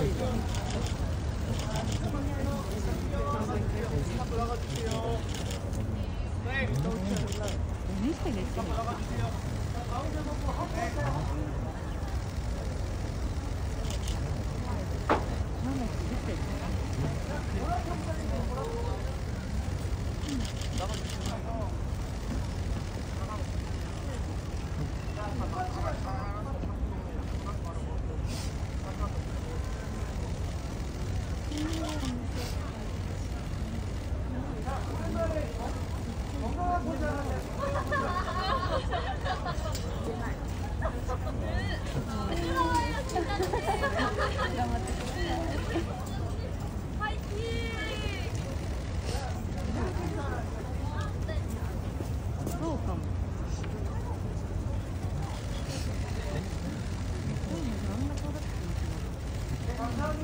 네.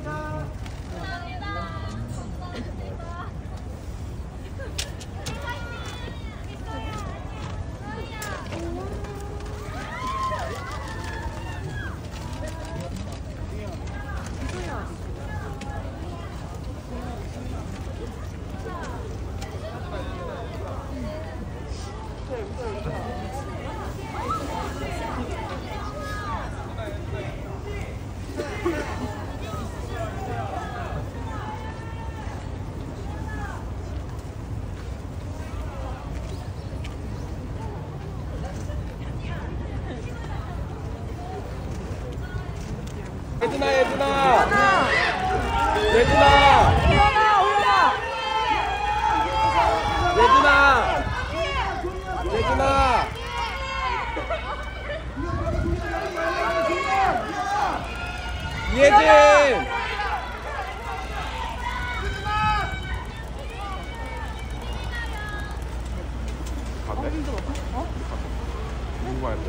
예준아 예준아 예준아. 예준아 예진! 누가 했어?